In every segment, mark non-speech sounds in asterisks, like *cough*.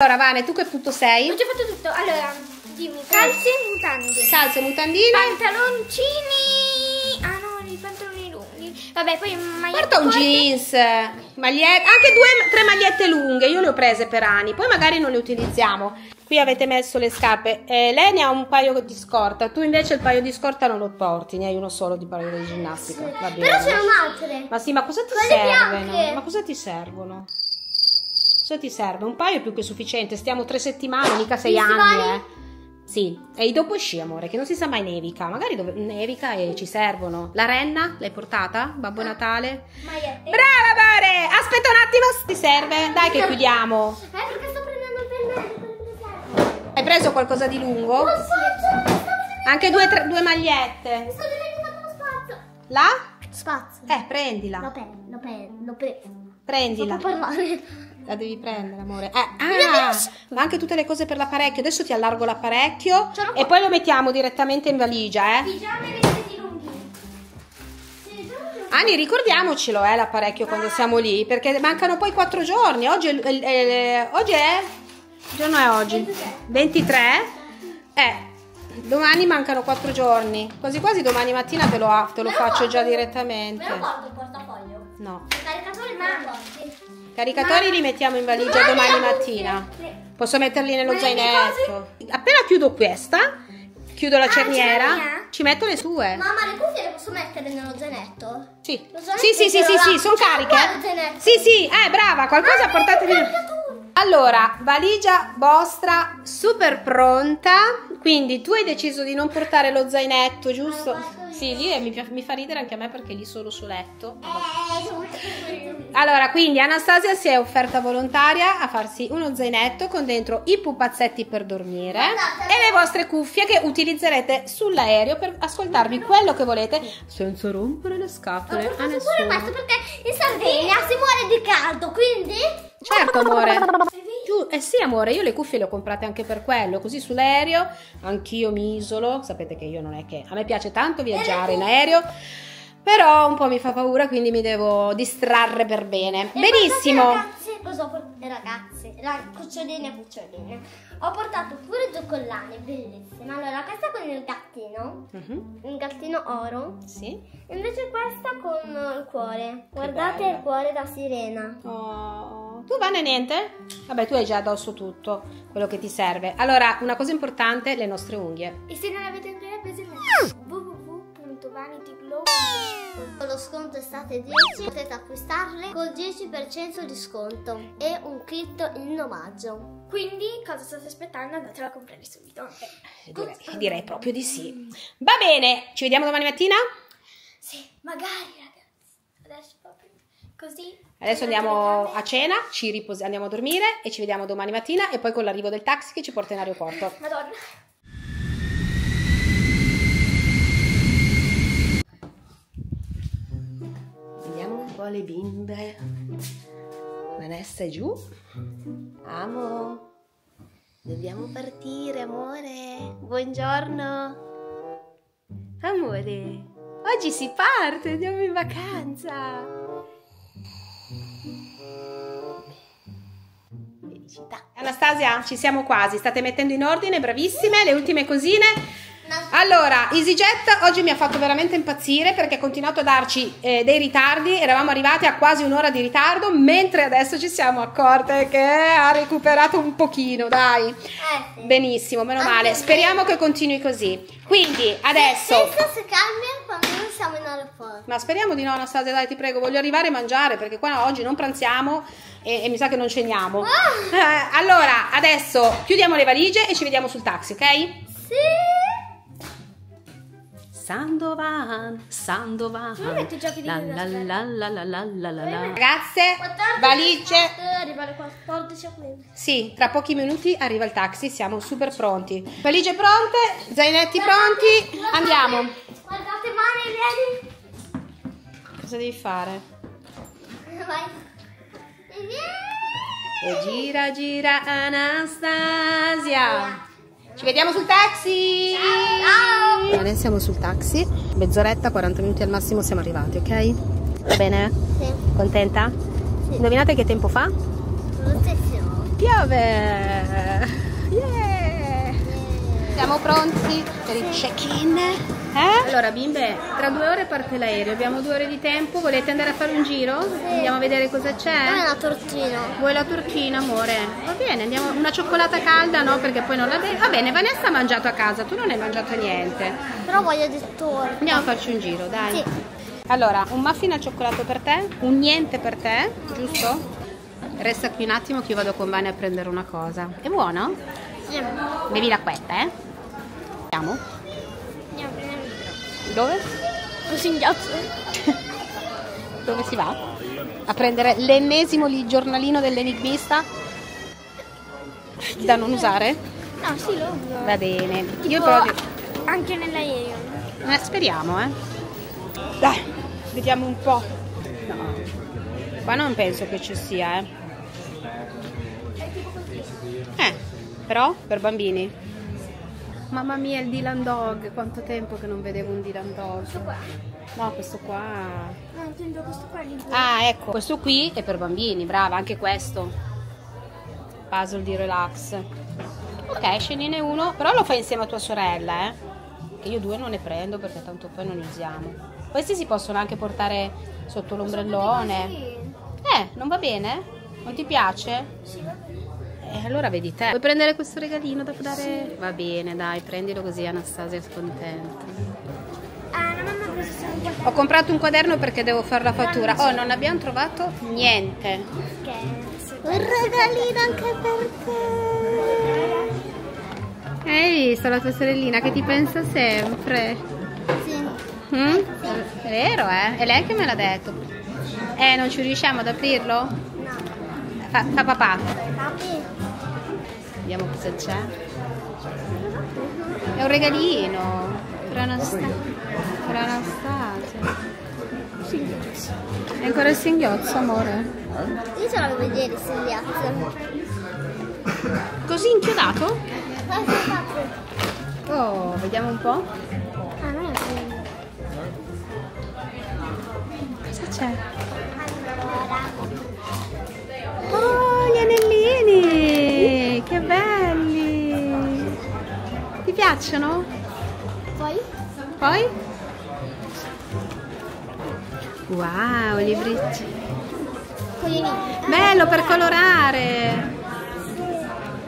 Allora, Vane, tu che punto sei? Ho già fatto tutto. Allora, dimmi. Calze e mutande. Calze, mutandine. Pantaloncini. Ah no, i pantaloni lunghi. Vabbè, poi magliette Porta un corte. jeans, magliette, anche due, tre magliette lunghe. Io le ho prese per anni, poi magari non le utilizziamo. Qui avete messo le scarpe. Eh, lei ne ha un paio di scorta, tu invece il paio di scorta non lo porti, ne hai uno solo di paio di ginnastica. Bene. Però c'erano altre. Ma sì, ma cosa ti Quelle servono? bianche. Ma cosa ti servono? Cosa ti serve? Un paio è più che sufficiente. Stiamo tre settimane, mica sei Gli anni, eh. Sì, e i dopo sci, amore, che non si sa mai nevica. Magari dove nevica e ci servono. La renna l'hai portata? Babbo Natale? Magliette. Brava, amore! Aspetta un attimo, ti serve? Dai che chiudiamo. Eh, perché sto prendendo il pennello. Hai preso qualcosa di lungo? Lo spazio. Stavo Anche due, tre- due magliette. Mi sto dimenticando lo spazio. Là? Spazio. Eh, prendila. Lo prendo, lo prendo, lo prendo. Prendila. Non parlare. La devi prendere, amore. Eh, ah, ma anche tutte le cose per l'apparecchio. Adesso ti allargo l'apparecchio e poi lo mettiamo direttamente in valigia, eh. Già Ani, ricordiamocelo, eh, l'apparecchio quando siamo lì, perché mancano poi quattro giorni. Oggi è... il- oggi è... Che giorno è oggi? 23. Eh, domani mancano quattro giorni. Quasi quasi domani mattina te lo, te lo faccio già porto. direttamente. Me lo porto il portafoglio. No. Il caricatore me lo. Caricatori li mettiamo in valigia domani mattina. Posso metterli nello zainetto. Appena chiudo questa, chiudo la Ah, cerniera, ci metto le sue. Mamma, le cuffie le posso mettere nello zainetto? Sì. Sì, sì, sì, sì, sono cariche. zainetto. Sì, sì, eh, brava, qualcosa Ah, caricatura. Allora, valigia vostra super pronta. Quindi tu hai deciso di non portare lo zainetto, giusto? Ah. Sì, lì mi, mi fa ridere anche a me perché lì solo sul letto. Eh, sono. Allora, quindi Anastasia si è offerta volontaria a farsi uno zainetto con dentro i pupazzetti per dormire e le vostre cuffie che utilizzerete sull'aereo per ascoltarvi quello che volete senza rompere le Ho scatole portato pure questo perché in Sardegna si muore di caldo, quindi... Certo, amore. Giù- eh sì, amore, io le cuffie le ho comprate anche per quello, così sull'aereo anch'io mi isolo. Sapete che io non è che a me piace tanto viaggiare in aereo. Però un po' mi fa paura, quindi mi devo distrarre per bene. E Benissimo. Ragazzi, cosa ho portato? Ragazzi, ra- cuccioline, cuccioline. Ho portato pure giocollane, bellissime. Allora, questa con il gattino, Mhm, un gattino oro. Sì. Invece questa con il cuore. Guardate bella. il cuore da sirena. Oh, tu Vane niente? Vabbè, tu hai già addosso tutto quello che ti serve. Allora, una cosa importante, le nostre unghie. E se non avete ancora preso il www.vanityglow con lo sconto estate 10 potete acquistarle col 10% di sconto e un kit in omaggio. Quindi cosa state aspettando? Andatelo a comprare subito. Eh, Direi, direi proprio di sì. Va bene, ci vediamo domani mattina? Sì, magari ragazzi. Adesso così. Adesso andiamo a cena, ci ripos- andiamo a dormire e ci vediamo domani mattina e poi con l'arrivo del taxi che ci porta in aeroporto. *laughs* Madonna. Vediamo un po' le bimbe. Vanessa è giù. Amo. Dobbiamo partire, amore. Buongiorno. Amore, oggi si parte, andiamo in vacanza. Felicità. Anastasia, ci siamo quasi. State mettendo in ordine, bravissime. Le ultime cosine. Allora, EasyJet oggi mi ha fatto veramente impazzire perché ha continuato a darci eh, dei ritardi, eravamo arrivati a quasi un'ora di ritardo, mentre adesso ci siamo accorte che ha recuperato un pochino, dai. Eh sì. Benissimo, meno male. Speriamo che continui così. Quindi, adesso... Senza si calmi quando siamo in aeroporto. Ma speriamo di no, Anastasia, dai, ti prego, voglio arrivare a mangiare perché qua oggi non pranziamo e, e mi sa che non ceniamo. Ah! Eh, allora, adesso chiudiamo le valigie e ci vediamo sul taxi, ok? Sì. Sandovan, Sandovan. Non metto i giochi di la la la la la la la la la. Ragazze, 14, valigie. Arriva alle 14 a 15. Sì, tra pochi minuti arriva il taxi, siamo super pronti. Valigie pronte, zainetti pronti, andiamo. Guardate mani, vieni. Cosa devi fare? Vai. E vieni. E gira, gira Anastasia. Ci vediamo sul taxi. Ciao. Bene, siamo sul taxi. Mezz'oretta, 40 minuti al massimo siamo arrivati, ok? Va bene? Sì. Contenta? Sì. Indovinate che tempo fa? Lo stesso. Piove! Yeah! Siamo pronti per il check-in? Eh? Allora bimbe, tra due ore parte l'aereo, abbiamo due ore di tempo, volete andare a fare un giro? Andiamo a vedere cosa c'è? una tortina. Vuoi la tortina, amore? Va bene, andiamo. Una cioccolata calda, no? Perché poi non la bevi. Va bene, Vanessa ha mangiato a casa, tu non hai mangiato niente. Però voglio di torta. Andiamo a farci un giro, dai. Sì. Allora, un muffin al cioccolato per te, un niente per te, giusto? Resta qui un attimo che io vado con Vane a prendere una cosa. È buono? Sì. Bevi l'acquetta, eh? Andiamo? Andiamo a prendere il libro. Dove? Un singhiozzo. *laughs* Dove si va? A prendere l'ennesimo li- giornalino dell'enigmista? Da non usare? No, sì, lo uso. Va bene. Io Tipo, però... Anche nell'aereo. Eh, speriamo, eh. Dai, vediamo un po'. No. Qua non penso che ci sia, eh. Eh, però per bambini. Mamma mia, il Dylan Dog, quanto tempo che non vedevo un Dylan Dog. No, questo qua. No, intendo questo qua lì. Ah, ecco, questo qui è per bambini, brava, anche questo. Puzzle di relax. Ok, scegliene uno, però lo fai insieme a tua sorella, eh. Che io due non ne prendo perché tanto poi non li usiamo. Questi si possono anche portare sotto l'ombrellone. Eh, non va bene? Non ti piace? Sì, va bene. Eh, allora vedi te. Vuoi prendere questo regalino da dare? Va bene, dai, prendilo così Anastasia è scontenta. Ah. Ho comprato un quaderno perché devo fare la fattura. Oh, non abbiamo trovato niente. Un regalino anche per te. Hai visto la tua sorellina che ti pensa sempre? Sì. Mm? È vero, eh? È lei che me l'ha detto. Eh, non ci riusciamo ad aprirlo? Fa, fa papà. Vediamo cosa c'è. È un regalino per Anastasia. Per Anastasia. È ancora il singhiozzo, amore? Io ce l'avevo ieri il singhiozzo. Così inchiodato? Oh, vediamo un po'. Ah, non è. Cosa c'è? Piacciono? Poi? Poi? Wow, librici. Con i miei. Bello per colorare.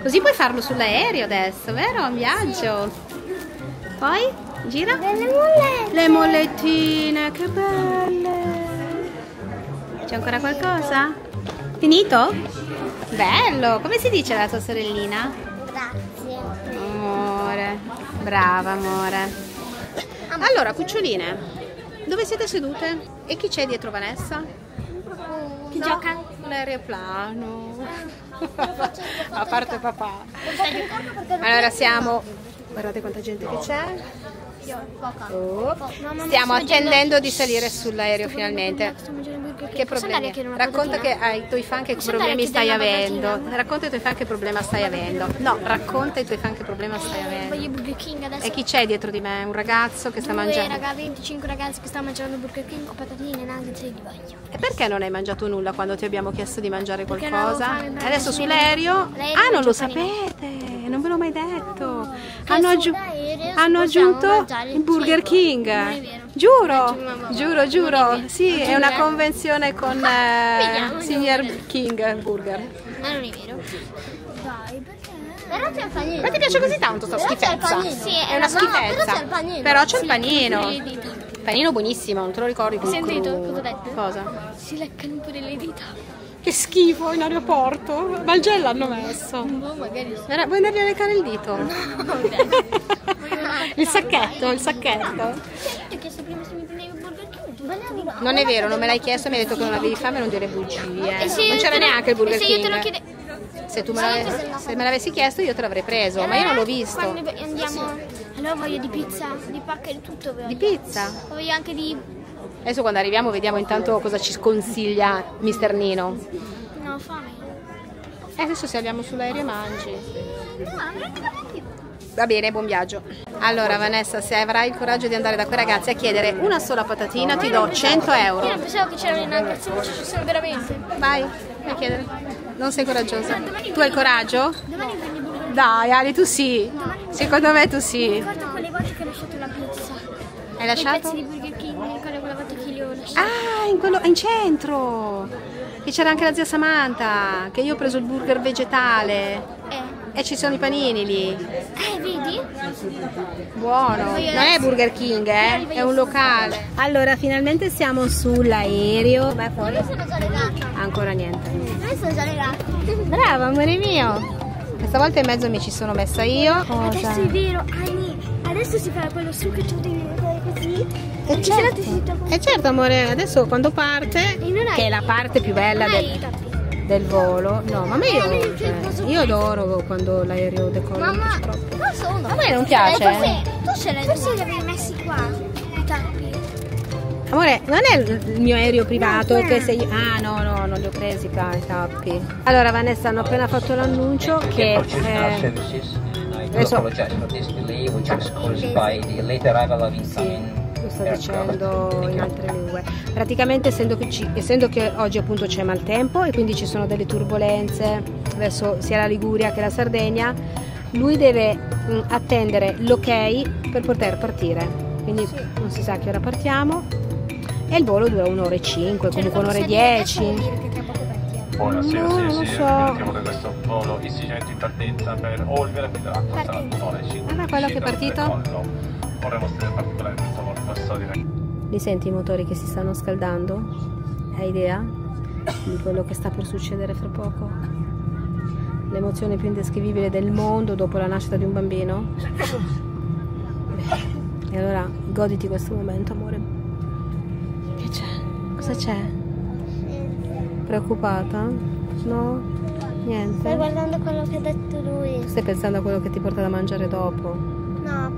Così puoi farlo sull'aereo adesso, vero? In viaggio. Poi gira. Le mollettine, che belle. C'è ancora qualcosa? Finito? Bello. Come si dice la tua sorellina? Grazie. Brava, amore. Allora, cuccioline, dove siete sedute? E chi c'è dietro Vanessa? Chi gioca? L'aeroplano. *laughs* A parte papà. Allora siamo. Guardate quanta gente che c'è. Io, poca. Oh. Mamma, Stiamo attendendo di salire sull'aereo finalmente. Che problemi? una Racconta che ai tuoi fan che problemi stai avendo. Racconta ai tuoi fan che problema stai avendo. No, racconta ai tuoi fan che problema stai Voglio avendo. E chi c'è dietro di me? Un ragazzo che sta Due mangiando. raga, 25 ragazzi che stanno mangiando Burger King con patatine, nuggets e li voglio. E perché non hai mangiato nulla quando ti abbiamo chiesto di mangiare Perché qualcosa? adesso sull'aereo? L'aereo Ah, non lo sapete, non ve l'ho mai detto. Che Hanno, aggiu- sull'aereo hanno aggiunto il Burger cibo. King. Non è vero. Giuro, giuro, giuro, Non giuro. è vero. Sì, Non è una convenzione con *laughs* eh, Signor. King Burger. Ma non è vero. Dai, perché? Però c'è il panino. Ma ti piace così tanto sta schifezza? Sì, è una no, schifezza. però c'è il panino. Però c'è il panino. Panino buonissimo, non te lo ricordi con Sentito cosa ho detto? Cosa? Si leccano pure le dita. Che schifo in aeroporto. Ma il gel l'hanno messo. Boh, magari Guarda, Vuoi andargli a leccare il dito? *laughs* il sacchetto, il sacchetto. Ti ho chiesto prima se mi prendevi il Burger King. tu volevi- Non è vero, non me l'hai chiesto, mi hai detto che non avevi fame, non dire bugie. E io non c'era neanche il Burger e se io te lo King. Se tu me l'avessi, se me l'avessi chiesto io te l'avrei preso, ma io non l'ho visto. Andiamo... Allora voglio di pizza, di pacca di tutto. Di pizza? Voglio anche di... Adesso quando arriviamo vediamo intanto cosa ci sconsiglia Mister Nino. No, fame. E adesso se andiamo sull'aereo mangi. Va bene, buon viaggio. Allora Vanessa, se avrai il coraggio di andare da quei ragazzi a chiedere una sola patatina ti do 100 Io euro. non pensavo che c'erano i nuggets, invece ci sono veramente. Vai, vai a chiedere. Non sei coraggiosa? Tu hai il coraggio? Domani prendi burger. Dai, Ali, tu sì. Secondo me tu sì. Ricordo quelle volte che ho lasciato la pizza. Hai lasciato? pezzi di Burger King, mi ricordo quella volta che li ho lasciati. Ah, in, quello, in centro. Che c'era anche la zia Samantha, che io ho preso il burger vegetale. Eh. E ci sono i panini lì. Eh, vedi? Buono. Non è Burger King, eh? È un locale. Allora, finalmente siamo sull'aereo. Fuori Io sono già legata. ancora niente. Io sono già legata. Brava, amore mio. Questa volta in mezzo mi ci sono messa io. Adesso è vero, Anni. Adesso si fa quello su che tu devi così. E certo. Eh certo, amore, adesso quando parte, che è la parte più bella del, del volo. No, ma Eh, io, ma cioè, io adoro quando l'aereo decolla. Mamma, sono? A me non piace. Eh, forse- tu ce l'hai. Forse li avevi messi qua, i tappi. Amore, non è il mio aereo privato che se io... Ah no, no, non li ho presi qua i tappi. Allora Vanessa hanno appena fatto l'annuncio che... Eh, services. I do adesso- apologize for this delay, which was caused by the late arrival of Sì, aircraft. dicendo in altre lingue. Praticamente essendo che, ci- essendo che oggi appunto c'è maltempo e quindi ci sono delle turbulenze verso sia la Liguria che la Sardegna, lui deve mm, attendere l'ok per poter partire. Quindi non si sa a che ora partiamo. E il volo dura un'ora e cinque, comunque un'ora e dieci. Partiamo. Buonasera, No, sì, non sì, lo so. ricordiamo che questo volo esigente in partenza per Olvera Fidrato sarà un'ora e cinque. Guarda quello che è partito. Vorremmo stare particolare Li senti i motori che si stanno scaldando? Hai idea di quello che sta per succedere fra poco? L'emozione più indescrivibile del mondo dopo la nascita di un bambino? Beh, E allora goditi questo momento, amore. Che c'è? Cosa c'è? Preoccupata? No? Stai Niente? guardando quello che ha detto lui. Stai pensando a quello che ti porta da mangiare dopo? No.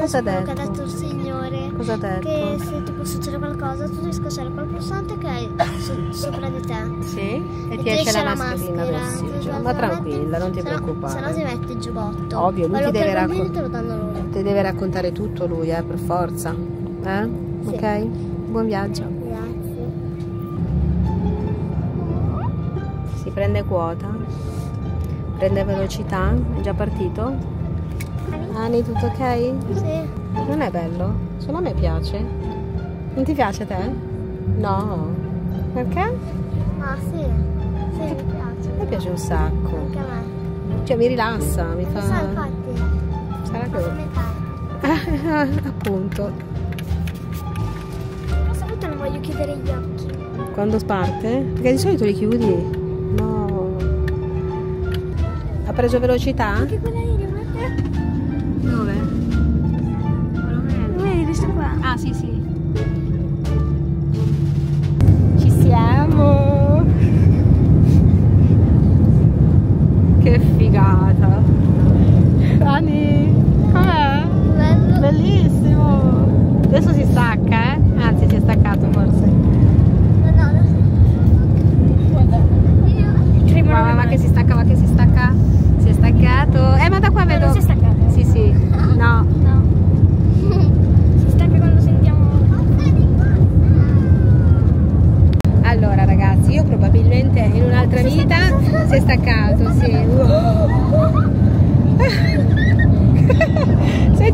Cosa quello che ha detto? il signore. Cosa ha detto? Che se tipo succede qualcosa, tu devi schiacciare quel pulsante che hai so- sopra di te. Sì? E E ti esce la maschera, mascherina d'ossigeno. ti Ma tranquilla, non ti preoccupare. Se no si mette il giubbotto. Ovvio, lui ti deve loro. Ti deve raccontare tutto lui, eh, per forza. Eh? Sì. Ok? Buon viaggio. Grazie. Si prende quota, prende velocità, è già partito? Ani, tutto ok? Sì. Non è bello? Solo a me piace. Non ti piace a te? No. Perché? Ah, sì. Sì, mi piace. A me piace un sacco. Anche a me. Cioè mi rilassa, mi fa... infatti. Sarà Fa che... *laughs* Appunto. Questa volta non voglio chiudere gli occhi. Quando parte? Perché di solito li chiudi. No. Ha preso velocità? Anche quell'aereo,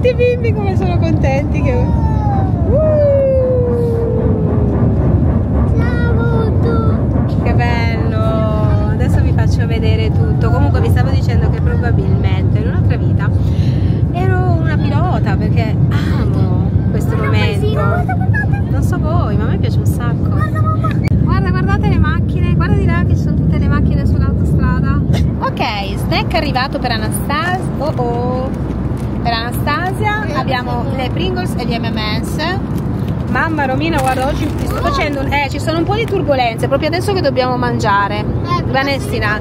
Senti i bimbi come sono contenti che. Ciao tu. Che bello! Adesso vi faccio vedere tutto. Comunque vi stavo dicendo che probabilmente in un'altra vita ero una pilota perché amo questo momento. Non so voi, ma a me piace un sacco. Guarda, guardate le macchine, guarda di là che ci sono tutte le macchine sull'autostrada. Ok, snack arrivato per Anastasia. Oh oh. Per Anastasia abbiamo le Pringles e gli MM's. Mamma Romina, guarda, oggi sto facendo. un- Eh, ci sono un po' di turbulenze, proprio adesso che dobbiamo mangiare. Vanessina.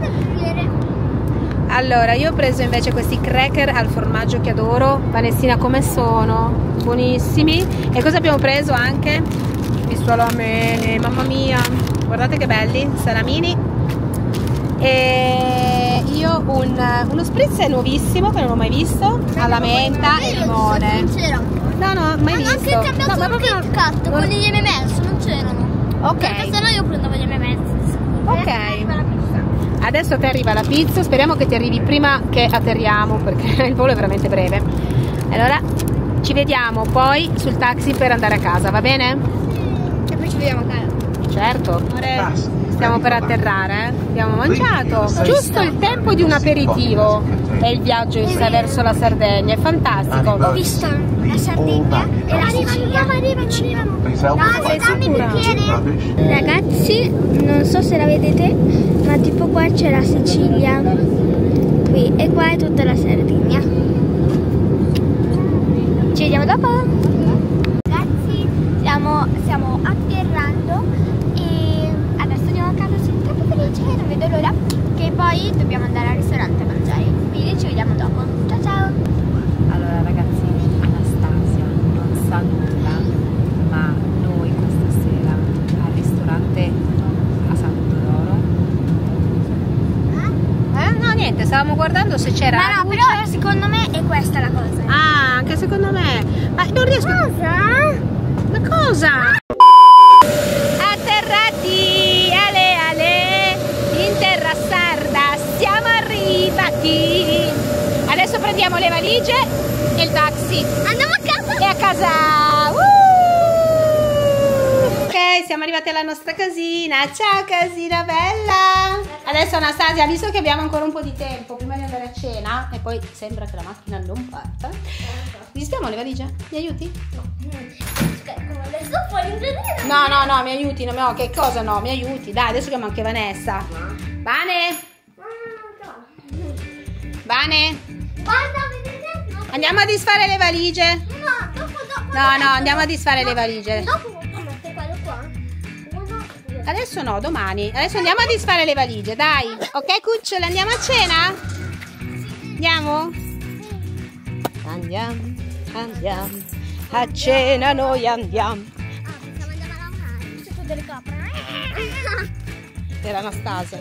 Allora, io ho preso invece questi cracker al formaggio che adoro. Vanessina, come sono? Buonissimi. E cosa abbiamo preso anche? I salame, mamma mia. Guardate che belli, salamini. E io un, uno spritz nuovissimo che non ho mai visto, alla menta e limone. Non c'era. No, no, mai Hanno visto. anche cambiato No, ma il proprio Kit Kat, non- quelli di MMS non c'erano. Perché Ok. se no io prendevo gli MMS. Ok. La pizza. Adesso ti arriva la pizza, speriamo che ti arrivi prima che atterriamo perché *laughs* il volo è veramente breve. Allora ci vediamo poi sul taxi per andare a casa, va bene? E poi ci vediamo a casa. Certo, amore, stiamo per atterrare, eh? abbiamo mangiato giusto il tempo di un aperitivo e il viaggio in sé verso la Sardegna, è fantastico. Ho visto la Sardegna e la Sicilia. Arrivano, arrivano. No, sei sicura? Ragazzi, non so se la vedete, ma tipo qua c'è la Sicilia. Qui e qua è tutta la Sardegna. Ci vediamo dopo. Ragazzi, stiamo, stiamo atterrando e adesso andiamo a casa, sono troppo felice, non vedo l'ora che poi dobbiamo andare al ristorante a mangiare. Quindi ci vediamo dopo. Ciao ciao! Allora ragazzi, Anastasia non sa nulla, ma noi questa sera al ristorante a San Teodoro Eh? No, niente, stavamo guardando se c'era Ma no, luce. però secondo me è questa la cosa. Ah, anche secondo me. Ma non riesco. Cosa? Ma cosa? Atterrati, ale ale, in terra sarda, siamo arrivati. Adesso prendiamo le valigie e il taxi. Andiamo a casa! E a casa. Uh! Ok, siamo arrivati alla nostra casina. Ciao casina bella. Adesso Anastasia, visto che abbiamo ancora un po' di tempo prima di andare a cena e poi sembra che la macchina non parta. Disfiamo le valigie? Mi aiuti? Giardino. No, no, no, mi aiuti, no, no, che cosa no, mi aiuti. Dai, adesso chiamo anche Vanessa. Vane? Vane? Guarda, vedete? No, Andiamo a disfare le valigie. no, dopo, dopo. No, no, andiamo a disfare le valigie. Dopo mettere quello qua. Adesso no, domani. Adesso andiamo a disfare le valigie, dai. Ok, cucciole, andiamo a cena? Andiamo? Andiamo, andiamo. A cena noi andiamo. A lavorare. C'è tutto delle copre. Era Anastasia.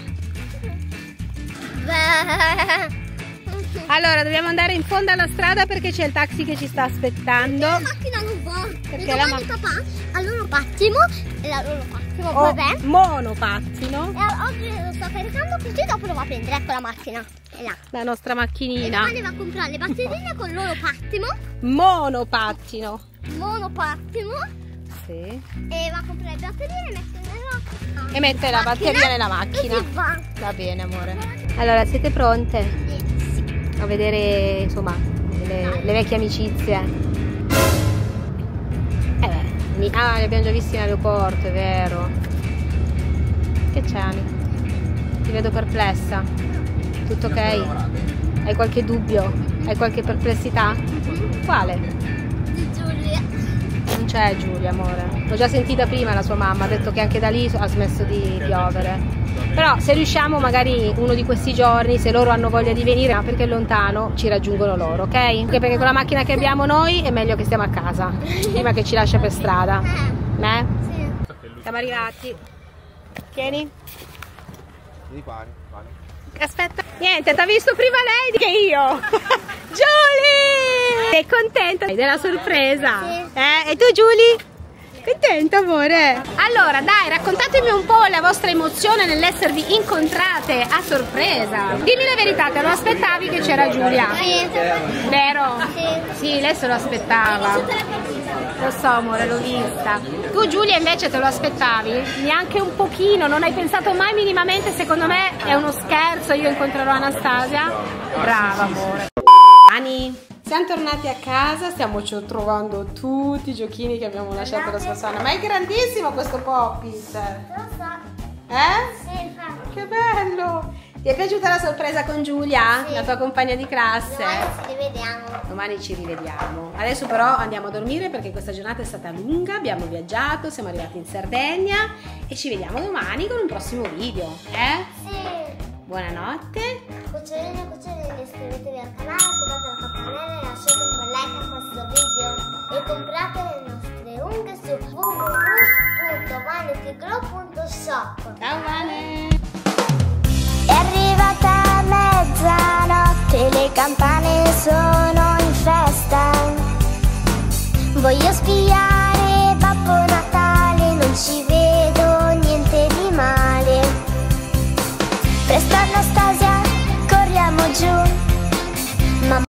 Allora, dobbiamo andare in fondo alla strada perché c'è il taxi che ci sta aspettando. La macchina non va. Perché Perché la ma- papà al loro pattimo e al loro pattimo, Oh, vabbè. monopattino. E oggi lo sto caricando così dopo lo va a prendere. Ecco la macchina. Là. La nostra E macchinina. domani va a comprare le batterine con il loro pattimo, Monopattino. monopattimo, Sì. e va a comprare le batterine e mette nella E mette la macchina, batteria nella macchina. Va. Va bene, amore. Allora, siete pronte a vedere, insomma, le, le vecchie amicizie? Eh beh, ah, li abbiamo già visti in aeroporto, è vero. Che c'è, Ani? Ti vedo perplessa. Tutto ok? Hai qualche dubbio? Hai qualche perplessità? Quale? C'è Giulia, amore. L'ho già sentita prima la sua mamma, ha detto che anche da lì ha smesso di piovere. Però se riusciamo magari uno di questi giorni, se loro hanno voglia di venire, perché è lontano, ci raggiungono loro, ok? Anche perché con la macchina che abbiamo noi è meglio che stiamo a casa, prima che ci lascia per strada. Eh? Sì. Siamo arrivati. Tieni. Aspetta. Niente, ti ha visto prima lei che io. *laughs* Giulia! Sei contenta della sorpresa? Eh? E tu Giulia? Contenta amore? Allora dai, raccontatemi un po' la vostra emozione nell'esservi incontrate a sorpresa. Dimmi la verità, te lo aspettavi che c'era Giulia? Vero? Sì, lei se lo aspettava. Lo so amore, l'ho vista. Tu Giulia invece te lo aspettavi? Neanche un pochino, non hai pensato mai minimamente, secondo me è uno scherzo, io incontrerò Anastasia? Brava amore. Ani, siamo tornati a casa, stiamo trovando tutti i giochini che abbiamo lasciato la anno. Ma è grandissimo questo Poppit! Lo so. Eh? Sì, infatti. Che bello! Ti è piaciuta la sorpresa con Giulia, la tua compagna di classe? Domani ci rivediamo. Domani ci rivediamo. Adesso però andiamo a dormire perché questa giornata è stata lunga, abbiamo viaggiato, siamo arrivati in Sardegna e ci vediamo domani con un prossimo video. Eh? Sì. Buonanotte. Cucciolini e cuccioline, iscrivetevi al canale, attivate la campanella e lasciate un bel like a questo video. E comprate le nostre unghie su www.vanetigro.shop. Ciao Vane! È arrivata mezzanotte, le campane sono in festa. Voglio spiare Babbo Natale, non ci vedo.